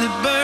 I burn